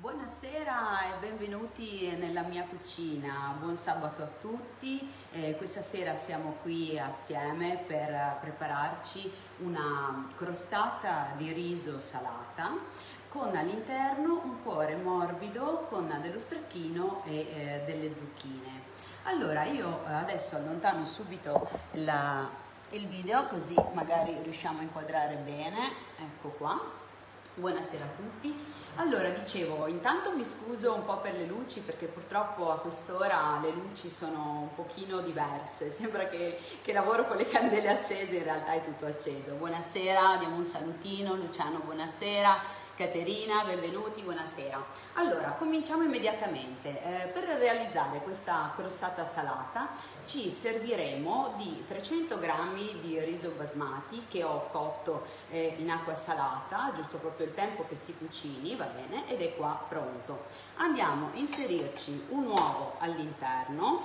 Buonasera e benvenuti nella mia cucina, buon sabato a tutti. Eh, questa sera siamo qui assieme per prepararci una crostata di riso salata con all'interno un cuore morbido con dello stracchino e eh, delle zucchine. Allora io adesso allontano subito la, il video così magari riusciamo a inquadrare bene, ecco qua Buonasera a tutti. Allora, dicevo, intanto mi scuso un po' per le luci perché purtroppo a quest'ora le luci sono un pochino diverse. Sembra che, che, lavoro con le candele accese, in realtà è tutto acceso. Buonasera, diamo un salutino. Luciano, buonasera. Caterina, benvenuti, buonasera. Allora, cominciamo immediatamente. Eh, per realizzare questa crostata salata ci serviremo di 300 g di riso basmati che ho cotto eh, in acqua salata, giusto proprio il tempo che si cucini, va bene, ed è qua pronto. Andiamo a inserirci un uovo all'interno,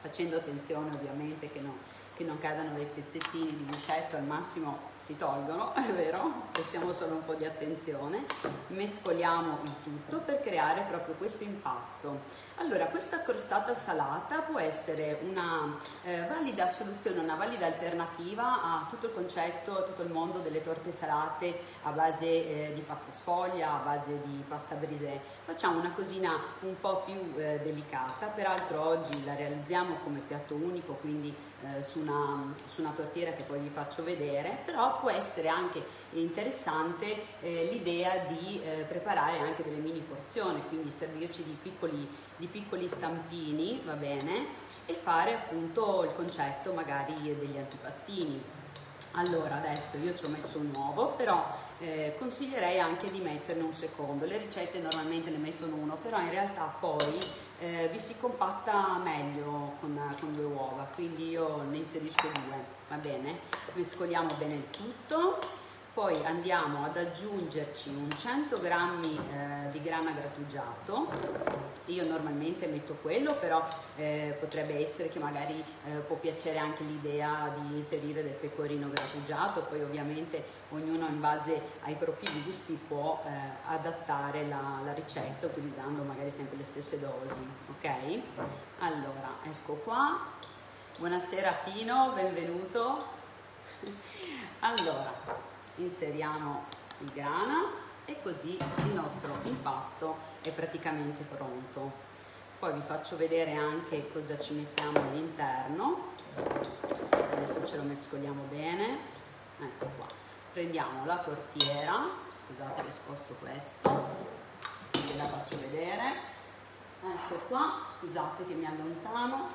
facendo attenzione ovviamente che non che non cadano dei pezzettini di guscetto, al massimo si tolgono, è vero? Prestiamo solo un po' di attenzione. Mescoliamo il tutto per creare proprio questo impasto. Allora, questa crostata salata può essere una eh, valida soluzione, una valida alternativa a tutto il concetto, a tutto il mondo delle torte salate a base eh, di pasta sfoglia, a base di pasta brisée. Facciamo una cosina un po' più eh, delicata, peraltro oggi la realizziamo come piatto unico, quindi eh, su, una, su, una, tortiera che poi vi faccio vedere, però può essere anche interessante eh, l'idea di eh, preparare anche delle mini porzioni, quindi servirci di piccoli, di piccoli stampini, va bene, e fare appunto il concetto magari degli antipastini. Allora adesso io ci ho messo un uovo, però eh, consiglierei anche di metterne un secondo. Le ricette normalmente ne mettono uno, però in realtà poi eh, vi si compatta meglio con, con, due uova, quindi io ne inserisco due, va bene? Mescoliamo bene il tutto poi andiamo ad aggiungerci un 100 g eh, di grana grattugiato io normalmente metto quello però eh, potrebbe essere che magari eh, può piacere anche l'idea di inserire del pecorino grattugiato poi ovviamente ognuno in base ai propri gusti può eh, adattare la, la ricetta utilizzando magari sempre le stesse dosi ok? Allora ecco qua. Buonasera Pino benvenuto. Allora inseriamo il grana e così il nostro impasto è praticamente pronto. Poi vi faccio vedere anche cosa ci mettiamo all'interno. Adesso ce lo mescoliamo bene. Ecco qua. Prendiamo la tortiera, scusate che sposto questo, ve la faccio vedere. Ecco qua, scusate che mi allontano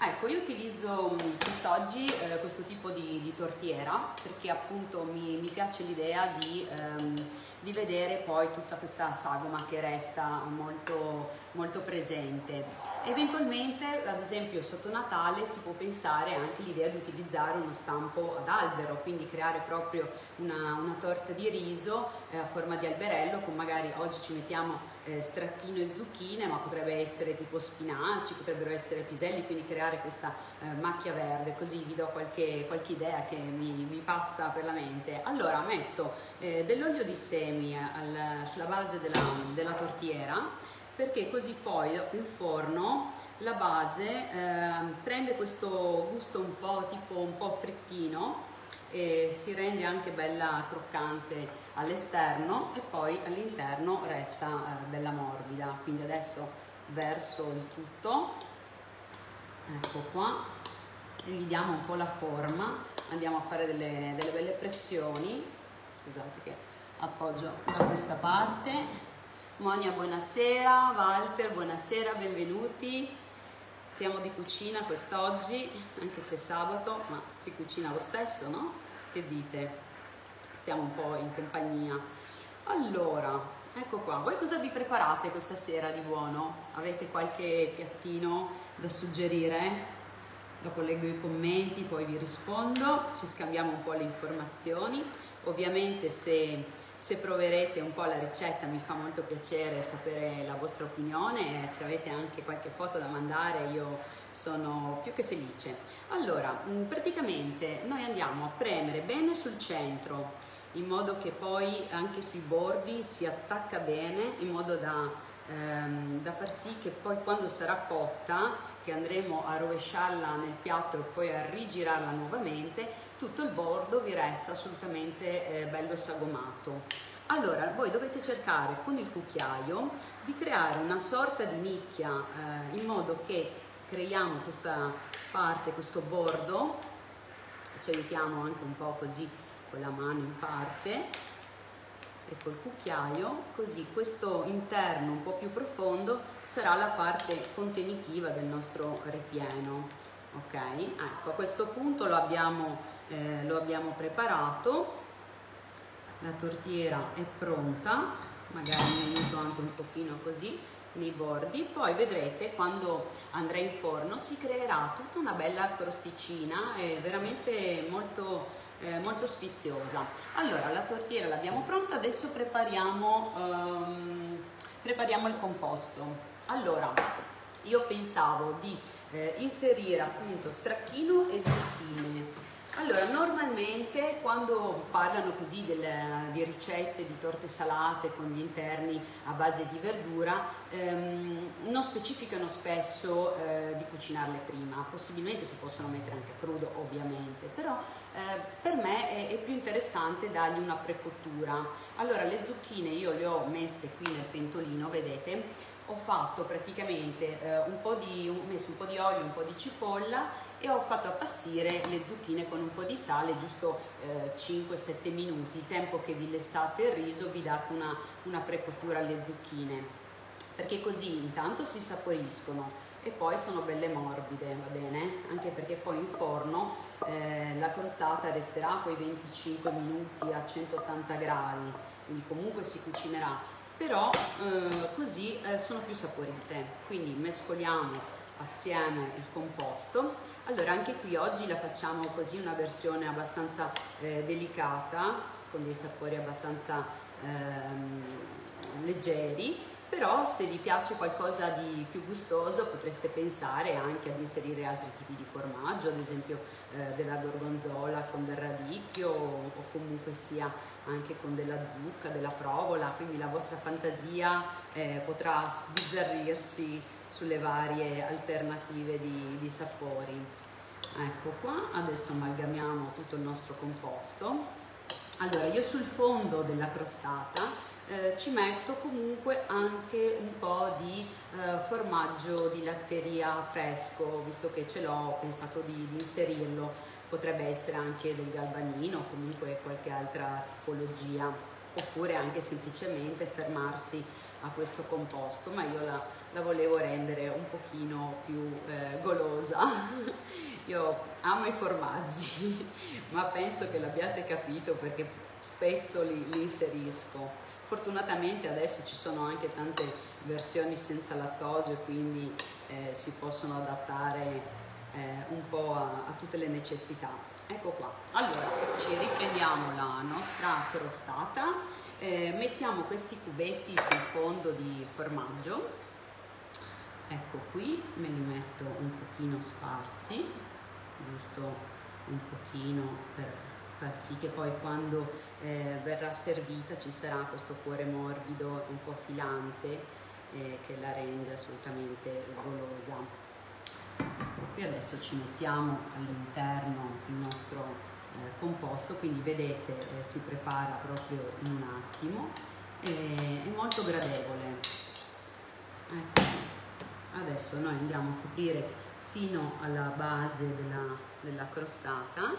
Ecco, io utilizzo mm, quest'oggi eh, questo tipo di, di, tortiera perché appunto mi, mi piace l'idea di, ehm, di, vedere poi tutta questa sagoma che resta molto, molto presente. Eventualmente, ad esempio sotto Natale, si può pensare anche l'idea di utilizzare uno stampo ad albero, quindi creare proprio una, una torta di riso eh, a forma di alberello con magari oggi ci mettiamo eh, stracchino e zucchine, ma potrebbe essere tipo spinaci, potrebbero essere piselli, quindi creare questa eh, macchia verde, così vi do qualche, qualche idea che mi, mi, passa per la mente. Allora metto eh, dell'olio di semi al, sulla base della, della, tortiera, perché così poi dopo il forno la base eh, prende questo gusto un po' tipo un po' frittino e si rende anche bella croccante all'esterno e poi all'interno resta eh, bella morbida. Quindi adesso verso il tutto ecco qua e gli diamo un po' la forma. Andiamo a fare delle, delle belle pressioni. Scusate che appoggio da questa parte. Monia buonasera, Walter buonasera, benvenuti siamo di cucina quest'oggi anche se è sabato ma si cucina lo stesso no? che dite? stiamo un po' in compagnia. Allora, ecco qua, voi cosa vi preparate questa sera di buono? Avete qualche piattino da suggerire? Dopo leggo i commenti, poi vi rispondo, ci scambiamo un po' le informazioni. Ovviamente se, se proverete un po' la ricetta mi fa molto piacere sapere la vostra opinione e se avete anche qualche foto da mandare io sono più che felice. Allora, praticamente noi andiamo a premere bene sul centro in modo che poi anche sui bordi si attacca bene in modo da, ehm, da far sì che poi quando sarà cotta che andremo a rovesciarla nel piatto e poi a rigirarla nuovamente tutto il bordo vi resta assolutamente eh, bello sagomato allora voi dovete cercare con il cucchiaio di creare una sorta di nicchia eh, in modo che creiamo questa parte questo bordo ci aiutiamo anche un po' così con la mano in parte e col cucchiaio, così questo interno un po' più profondo sarà la parte contenitiva del nostro ripieno. Ok? Ecco, a questo punto lo abbiamo, eh, lo abbiamo preparato, la tortiera è pronta, magari mi aiuto anche un pochino così nei bordi, poi vedrete quando andrà in forno si creerà tutta una bella crosticina, è veramente molto eh, molto sfiziosa. Allora, la tortiera l'abbiamo pronta, adesso prepariamo, um, prepariamo il composto. Allora, io pensavo di eh, inserire appunto stracchino e zucchine allora, normalmente quando parlano così del, di ricette di torte salate con gli interni a base di verdura, ehm, non specificano spesso eh, di cucinarle prima, possibilmente si possono mettere anche crudo ovviamente, però eh, per me è, è, più interessante dargli una precottura. Allora, le zucchine io le ho messe qui nel pentolino, vedete, ho fatto praticamente eh, un po' di, ho messo un po' di olio, un po' di cipolla e ho fatto appassire le zucchine con un po' di sale, giusto eh, 5-7 minuti, il tempo che vi lessate il riso vi date una, una precottura alle zucchine, perché così intanto si saporiscono e poi sono belle morbide, va bene? Anche perché poi in forno eh, la crostata resterà quei 25 minuti a 180 gradi, quindi comunque si cucinerà, però eh, così eh, sono più saporite, quindi mescoliamo assieme il composto. Allora anche qui oggi la facciamo così una versione abbastanza eh, delicata, con dei sapori abbastanza ehm, leggeri, però se vi piace qualcosa di più gustoso potreste pensare anche ad inserire altri tipi di formaggio, ad esempio eh, della gorgonzola con del radicchio o, o comunque sia anche con della zucca, della provola, quindi la vostra fantasia eh, potrà sbizzarrirsi sulle varie alternative di, di sapori. Ecco qua, adesso amalgamiamo tutto il nostro composto. Allora, io sul fondo della crostata eh, ci metto comunque anche un po' di eh, formaggio di latteria fresco, visto che ce l'ho, ho pensato di, di inserirlo. Potrebbe essere anche del galbanino o comunque qualche altra tipologia, oppure anche semplicemente fermarsi a questo composto, ma io la, la volevo rendere un pochino più eh, golosa. io amo i formaggi, ma penso che l'abbiate capito perché spesso li, li inserisco. Fortunatamente adesso ci sono anche tante versioni senza lattosio, quindi eh, si possono adattare eh, un po' a, a tutte le necessità. Ecco qua. Allora, ci riprendiamo la nostra crostata eh, mettiamo questi cubetti sul fondo di formaggio. Ecco qui me li metto un pochino sparsi giusto un pochino per far sì che poi quando eh, verrà servita ci sarà questo cuore morbido un po' filante eh, che la rende assolutamente golosa. Ecco qui adesso ci mettiamo all'interno il nostro composto, quindi vedete eh, si prepara proprio in un attimo, e, è molto gradevole. Ecco. Adesso noi andiamo a coprire fino alla base della, della crostata,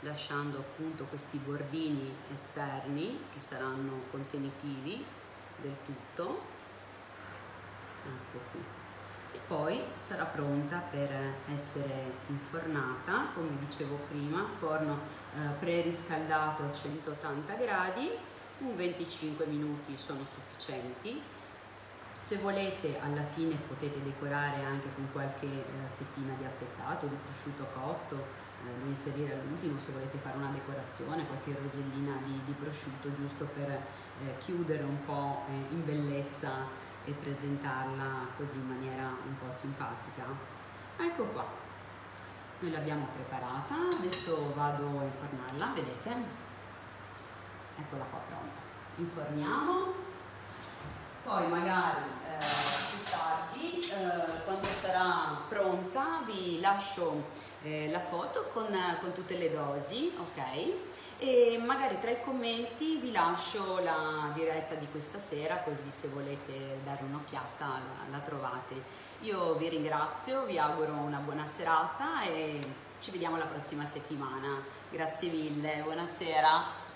lasciando appunto questi bordini esterni che saranno contenitivi del tutto. Ecco qui poi sarà pronta per essere infornata, come dicevo prima, forno eh, preriscaldato a 180 gradi, un 25 minuti sono sufficienti. Se volete alla fine potete decorare anche con qualche eh, fettina di affettato, di prosciutto cotto, eh, inserire all'ultimo se volete fare una decorazione, qualche rosellina di, di prosciutto giusto per eh, chiudere un po' eh, in bellezza e presentarla così in maniera un po' simpatica. Ecco qua, noi l'abbiamo preparata, adesso vado a infornarla, vedete? eccola qua pronta. Inforniamo, poi magari eh, più tardi, eh, quando sarà pronta, vi lascio eh, la foto con, con, tutte le dosi, ok? E magari tra i commenti vi lascio la diretta di questa sera, così se volete dare un'occhiata la, la trovate. Io vi ringrazio, vi auguro una buona serata e ci vediamo la prossima settimana. Grazie mille, buonasera.